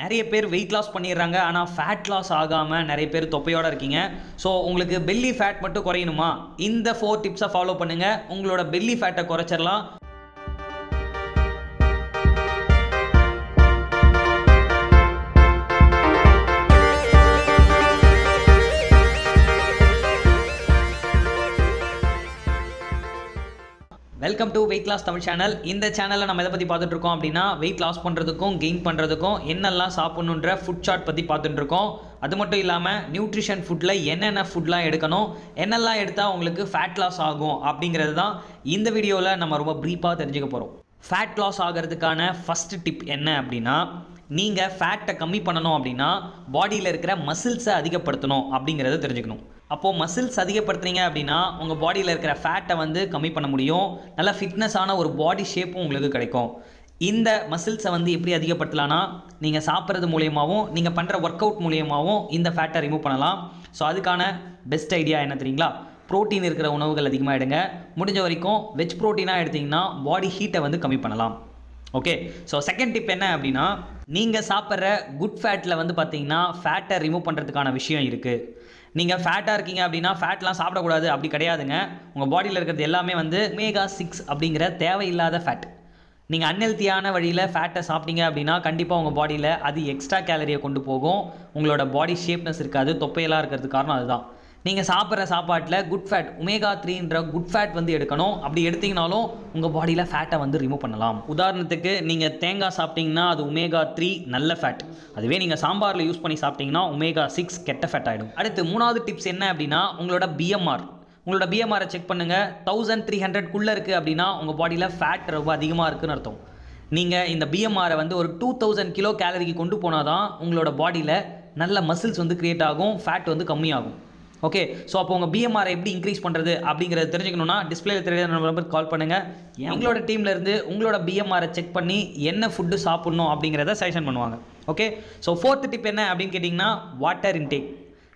நிறைய பேர் weight loss பண்ணிடுறாங்க. ஆனால் ஃபேட் லாஸ் ஆகாமல் நிறைய பேர் தொப்பையோட இருக்கீங்க. ஸோ உங்களுக்கு பெல்லி ஃபேட் மட்டும் குறையணுமா? இந்த ஃபோர் டிப்ஸை ஃபாலோ பண்ணுங்கள் உங்களோட பெல்லி ஃபேட்டை குறைச்சிடலாம். Welcome to weight loss Tamil channel இந்த சேனலில் நம்ம எதை பற்றி பார்த்துட்டு இருக்கோம் அப்படின்னா வெயிட் லாஸ் பண்ணுறதுக்கும் கெயின் பண்ணுறதுக்கும் என்னெல்லாம் சாப்பிட்ணுன்ற ஃபுட் சார்ட் பற்றி பார்த்துட்டு இருக்கோம். அது மட்டும் இல்லாமல் நியூட்ரிஷன் ஃபுட்டில் என்னென்ன ஃபுட்லாம் எடுக்கணும் என்னெல்லாம் எடுத்தால் உங்களுக்கு ஃபேட் லாஸ் ஆகும் அப்படிங்கிறது தான் இந்த வீடியோவில் நம்ம ரொம்ப ப்ரீஃபாக தெரிஞ்சுக்க போகிறோம் ஃபேட் லாஸ் ஆகிறதுக்கான ஃபஸ்ட்டு டிப் என்ன அப்படின்னா நீங்கள் ஃபேட்டை கம்மி பண்ணணும் அப்படின்னா பாடியில் இருக்கிற மசில்ஸை அதிகப்படுத்தணும் அப்படிங்கிறத தெரிஞ்சுக்கணும். அப்போது மசில்ஸ் அதிகப்படுத்துனீங்க அப்படின்னா உங்கள் பாடியில் இருக்கிற ஃபேட்டை வந்து கம்மி பண்ண முடியும். நல்ல ஃபிட்னஸான ஒரு பாடி ஷேப்பும் உங்களுக்கு கிடைக்கும். இந்த மசில்ஸை வந்து எப்படி அதிகப்படுத்தலான்னா நீங்கள் சாப்பிட்றது மூலியமாகவும் நீங்கள் பண்ணுற ஒர்க் அவுட் மூலியமாகவும் இந்த ஃபேட்டை ரிமூவ் பண்ணலாம். ஸோ அதுக்கான பெஸ்ட் ஐடியா என்ன தெரியுங்களா? ப்ரோட்டீன் இருக்கிற உணவுகள் அதிகமாக எடுங்க. முடிஞ்ச வரைக்கும் வெஜ் ப்ரோட்டீனாக எடுத்திங்கன்னா பாடி ஹீட்டை வந்து கம்மி பண்ணலாம். ஓகே ஸோ செகண்ட் டிப் என்ன அப்படின்னா நீங்கள் சாப்பிட்ற குட் ஃபேட்டில் வந்து பார்த்தீங்கன்னா ஃபேட்டை ரிமூவ் பண்ணுறதுக்கான விஷயம் இருக்குது நீங்கள் ஃபேட்டாக இருக்கீங்க அப்படின்னா ஃபேட்லாம் சாப்பிடக்கூடாது அப்படி கிடையாதுங்க. உங்கள் பாடியில் இருக்கிறது எல்லாமே வந்து மேகா சிக்ஸ் அப்படிங்கிற தேவையில்லாத ஃபேட் நீங்கள் அன்ஹெல்த்தியான வழியில் ஃபேட்டை சாப்பிட்டீங்க அப்படின்னா கண்டிப்பாக உங்கள் பாடியில் அது எக்ஸ்ட்ரா கேலரியை கொண்டு போகும். உங்களோட பாடி ஷேப்னஸ் இருக்காது தொப்பையெல்லாம் இருக்கிறதுக்கு காரணம் அதுதான். நீங்கள் சாப்பிட்ற சாப்பாட்டில் குட் ஃபேட் ஒமேகா த்ரீன்ற குட் ஃபேட் வந்து எடுக்கணும். அப்படி எடுத்தீங்கனாலும் உங்கள் பாடியில் ஃபேட்டை வந்து ரிமூவ் பண்ணலாம். உதாரணத்துக்கு நீங்கள் தேங்காய் சாப்பிட்டீங்கன்னா அது ஒமேகா த்ரீ நல்ல ஃபேட் அதுவே நீங்கள் சாம்பாரில் யூஸ் பண்ணி சாப்பிட்டீங்கன்னா ஒமேகா சிக்ஸ் கெட்ட ஃபேட் ஆகிடும் அடுத்து மூணாவது டிப்ஸ் என்ன அப்படின்னா உங்களோட பிஎம்ஆர் உங்களோட பிஎம்ஆரை செக் பண்ணுங்கள் தௌசண்ட் த்ரீ ஹண்ட்ரட்குள்ளே இருக்குது அப்படின்னா உங்கள் பாடியில் ஃபேட் ரொம்ப அதிகமாக இருக்குன்னு அர்த்தம். நீங்கள் இந்த பிஎம்ஆரை வந்து ஒரு டூ தௌசண்ட் கிலோ கேலரிக்கு கொண்டு போனால் தான் உங்களோட பாடியில் நல்ல மசில்ஸ் வந்து க்ரியேட் ஆகும் ஃபேட் வந்து கம்மியாகும். ஓகே ஸோ அப்போ உங்கள் பிஎம்ஆரை எப்படி இன்க்ரீஸ் பண்ணுறது அப்படிங்கிறத தெரிஞ்சுக்கணுன்னா டிஸ்பிளேல தெரியாத நம்பர் கால் பண்ணுங்கள் எங்களோட டீம்லேருந்து உங்களோட பிஎம்ஆரை செக் பண்ணி என்ன ஃபுட்டு சாப்பிட்ணும் அப்படிங்கிறத சஜஷன் பண்ணுவாங்க. ஓகே ஸோ ஃபோர்த் டிப் என்ன அப்படின்னு கேட்டிங்கன்னா வாட்டர் இன்டேக்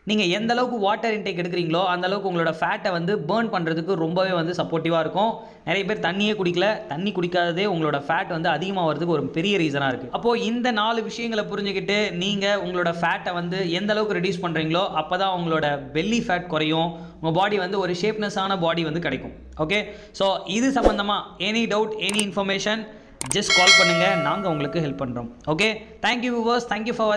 நீங்கள் எந்த அளவுக்கு வாட்டர் இன்டேக் எடுக்கிறீங்களோ அந்த அளவுக்கு உங்களோட ஃபேட்டை வந்து பேர்ன் பண்ணுறதுக்கு ரொம்பவே வந்து சப்போர்ட்டிவாக இருக்கும். நிறைய பேர் தண்ணியே குடிக்கல. தண்ணி குடிக்காததே உங்களோட ஃபேட் வந்து அதிகமாக வரதுக்கு ஒரு பெரிய ரீசனாக இருக்குது அப்போது இந்த நாலு விஷயங்களை புரிஞ்சுக்கிட்டு நீங்கள் உங்களோட ஃபேட்டை வந்து எந்த அளவுக்கு ரெடியூஸ் பண்ணுறீங்களோ அப்போ தான் உங்களோட பெல்லி ஃபேட் குறையும். உங்கள் பாடி வந்து ஒரு ஷேப்னஸான பாடி வந்து கிடைக்கும். ஓகே ஸோ இது சம்மந்தமாக any doubt any information just call பண்ணுங்கள் நாங்கள் உங்களுக்கு ஹெல்ப் பண்ணுறோம் okay thank you viewers thank you for